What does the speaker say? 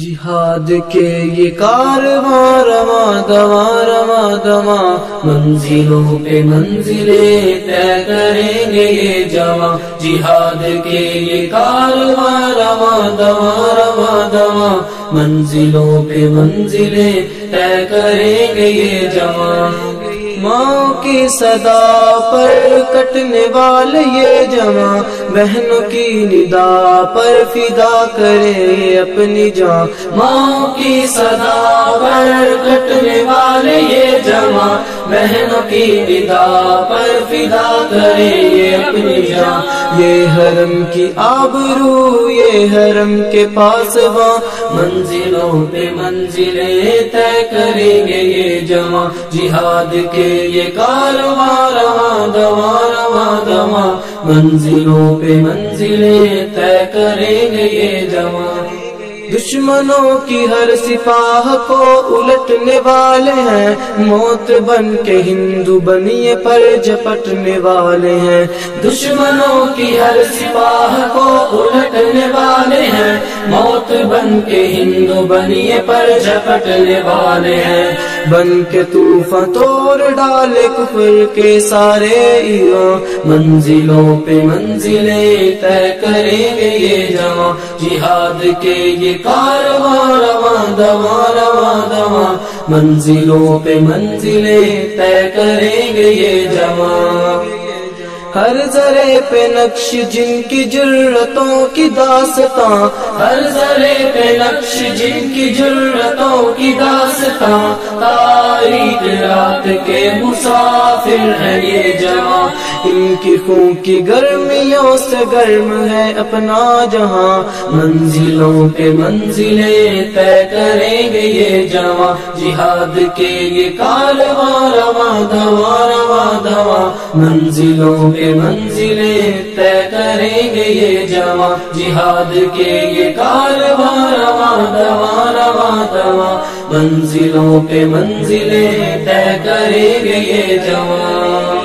جہاد کے یہ کارواں رواں دواں رواں دواں منزلوں پہ منزلیں طے کریں گے یہ جواں۔ جہاد کے یہ کارواں، رواں دواں رواں دواں منزلوں پہ منزلیں طے کریں گے یہ جواں۔ ماں کی صدا پر کٹنے والے یہ جمع بہنوں کی ندا پر فدا کرے اپنی جان۔ ماں کی صدا پر کٹنے والے یہ جمع بہنوں کی ندا پر فدا کرے اپنی جان۔ یہ حرم کی آبرو، یہ حرم کے پاس وہاں منزلوں پہ منزلیں طے کریں گے یہ جمع۔ جہاد کے یہ کارواں، رواں، دواں رواں، دواں۔ منزلوں پہ منزلیں طے کریں گے یہ جمع۔ دشمنوں کی ہر سپاہ کو الٹنے والے ہیں۔ موت بن کے ہندو بنیے پر جپٹنے والے ہیں۔ دشمنوں کی ہر سپاہ بن کے ہندو بنیے پر جپٹنے والے ہیں۔ بن کے طوفان توڑ ڈالے کفر کے سارے ایران منزلوں پہ منزلیں طے کریں گے یہ جمع۔ جہاد کے یہ کارواں رواں دواں رواں دواں۔ منزلوں پہ منزلیں طے کریں گے یہ جمع۔ ہر ذرے پہ نقش جن کی جرتوں کی داستاں، ہر ذرے پہ نقش جن کی جرتوں کی داستاں تاریخ رات کے مسافر ہے یہ جمع۔ ان کی خون کی گرمیوں سے گرم ہے اپنا جہاں۔ منزلوں پہ منزلیں طے کریں گے یہ جمع۔ جہاد کے یہ کارواں رواں دواں رواں دواں۔ منزلوں پہ منزلیں طے کریں گے یہ جمع۔ جہاد کے یہ کارواں منزلوں پہ منزلیں طے کریں گے یہ جوان